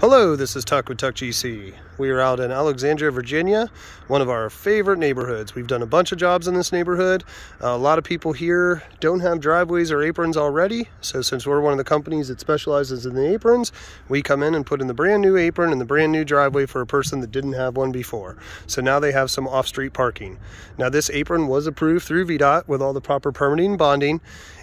Hello, this is Tuck with Tuck GC. We are out in Alexandria, Virginia, one of our favorite neighborhoods. We've done a bunch of jobs in this neighborhood. Uh, a lot of people here don't have driveways or aprons already. So since we're one of the companies that specializes in the aprons, we come in and put in the brand new apron and the brand new driveway for a person that didn't have one before. So now they have some off-street parking. Now this apron was approved through VDOT with all the proper permitting and bonding.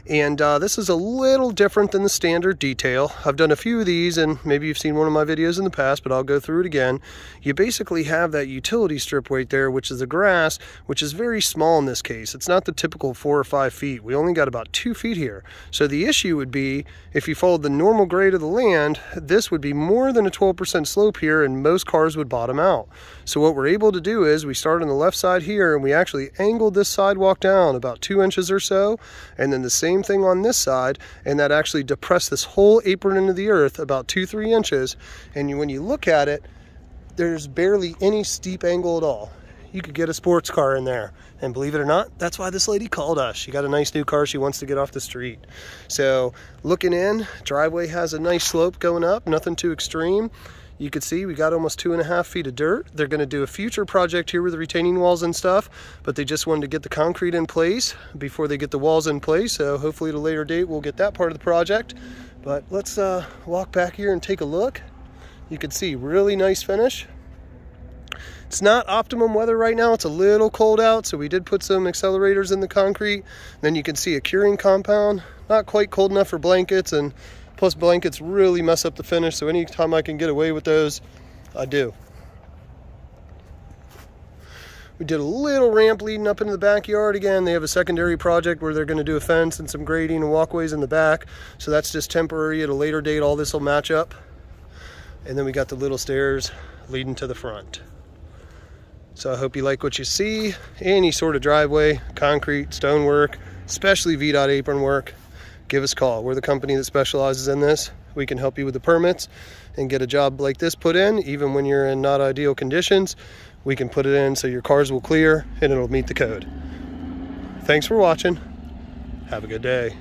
And uh, this is a little different than the standard detail. I've done a few of these and maybe you've seen one of my videos in the past, but I'll go through it again. You basically have that utility strip right there, which is the grass, which is very small in this case. It's not the typical four or five feet. We only got about two feet here. So the issue would be if you followed the normal grade of the land, this would be more than a 12% slope here and most cars would bottom out. So what we're able to do is we start on the left side here and we actually angled this sidewalk down about two inches or so. And then the same thing on this side. And that actually depressed this whole apron into the earth about two, three inches. And you, when you look at it, there's barely any steep angle at all. You could get a sports car in there. And believe it or not, that's why this lady called us. She got a nice new car. She wants to get off the street. So looking in, driveway has a nice slope going up, nothing too extreme. You can see we got almost two and a half feet of dirt. They're gonna do a future project here with the retaining walls and stuff, but they just wanted to get the concrete in place before they get the walls in place. So hopefully at a later date, we'll get that part of the project. But let's uh, walk back here and take a look. You can see really nice finish. It's not optimum weather right now. It's a little cold out, so we did put some accelerators in the concrete. Then you can see a curing compound. Not quite cold enough for blankets, and plus blankets really mess up the finish, so anytime I can get away with those, I do. We did a little ramp leading up into the backyard again. They have a secondary project where they're gonna do a fence and some grading and walkways in the back. So that's just temporary. At a later date, all this will match up. And then we got the little stairs leading to the front. So I hope you like what you see. Any sort of driveway, concrete, stonework, especially VDOT apron work, give us a call. We're the company that specializes in this. We can help you with the permits and get a job like this put in, even when you're in not ideal conditions. We can put it in so your cars will clear and it'll meet the code. Thanks for watching. Have a good day.